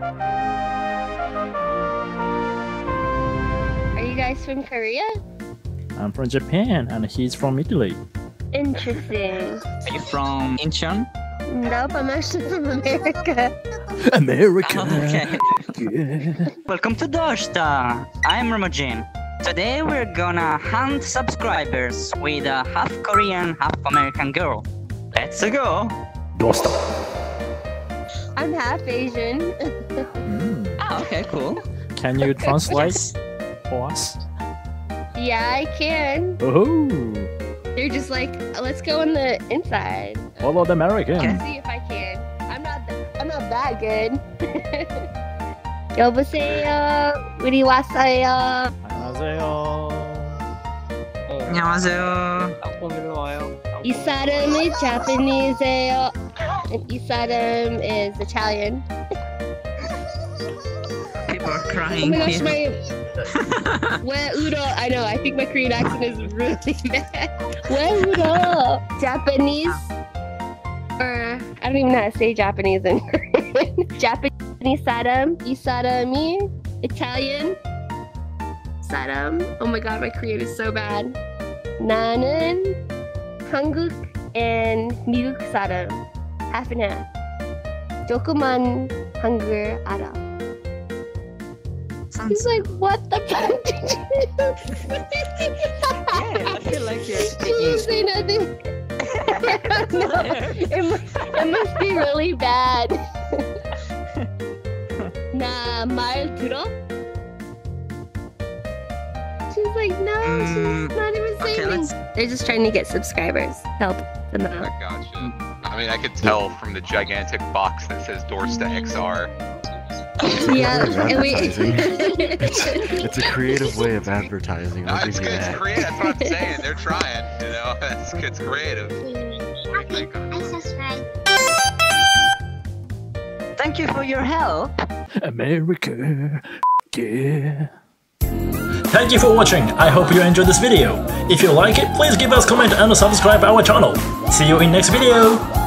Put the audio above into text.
Are you guys from Korea? I'm from Japan and he's from Italy. Interesting. Are you from Incheon? Nope, I'm actually from America. America. Oh, okay. Yeah. Welcome to Doorsta. I'm Romajin. Today we're gonna hunt subscribers with a half Korean, half American girl. Let's go. Doorsta. I'm half Asian. Mm. Ah, okay, cool. Can you translate Yes. for us? yeah, I can. Oh, They're just like, let's go on the inside. follow the American. Let's see if I can. I'm not. Th- I'm not that good. 여보세요. 우리 왔어요. 안녕하세요. 안녕하세요. 이 사람은 Japanese예요. And 이 사람 is Italian. People are Oh crying my gosh, here. my where Udo. I know. I think my Korean accent is really bad. Where Udo? Japanese, or I don't even know how to say Japanese in Korean. Japanese 사람, 이 사람이 Italian 사람. Oh my god, my Korean is so bad. 나는 한국 and 미국 사람. Half and half. 조그만 한글 알아. He's like, what the fuck did you Yeah, I feel like you're He didn't say nothing. I don't know. It, mu- it must be really bad. 나 말 들어? She's like, no, Mm, she's not even okay, saying let's- anything. They're just trying to get subscribers. Help them I out. gotcha. I mean, I could tell from the gigantic box that says Doorsta XR. Yeah, and we. It's, it's a creative way of advertising. No, it's, give you it's creative. That's what I'm saying. They're trying. You know, it's, it's creative. What do you think? Thank you for your help. America. Yeah. Thank you for watching. I hope you enjoyed this video. If you like it, please give us comment and subscribe our channel. See you in next video.